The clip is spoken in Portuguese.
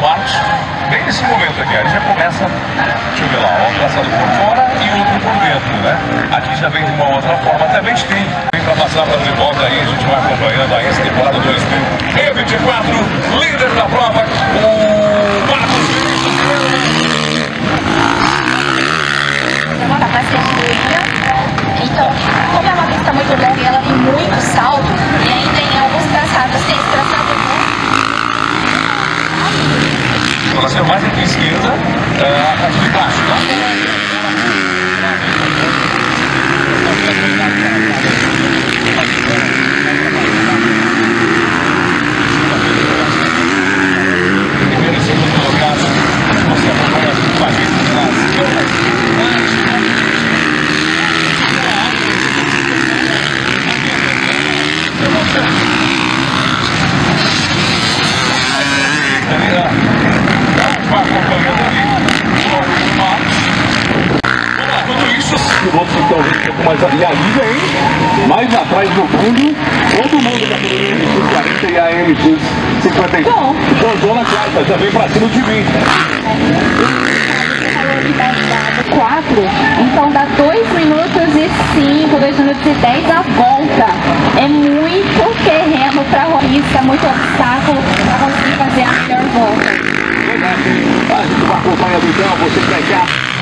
Marcos, bem nesse momento aqui, a gente já começa, deixa eu ver lá, um traçado por fora e outro por dentro, né? Aqui já vem de uma outra forma, bem tem, vem para passar para de volta aí, a gente vai acompanhando aí essa temporada 2024, líder da prova, o Marcos Vinícius. Tá bastante doída. Então, como é uma pista muito longa e ela tem muito salto, e ainda em alguns traçados tem esse traçado Ela ser mais aqui esquerda, é, a parte de baixo, tá? Primeiro e segundo lugar, você acompanha com a gente na esquerda. Ali, ó. Vai acompanhando ali. O Marcos. Vamos lá, Tudo isso pilotos então ali, e ali vem, mais atrás no fundo, todo mundo da categoria MX40 e a MX50. Bom. Jordona quarta, já vem pra cima de mim. 4, então dá 2 minutos e 5, 2 minutos e 10 a volta. É muito terreno para rolista, muito obstáculo para conseguir fazer a melhor volta. Verdade. A gente vai acompanhando então, você que já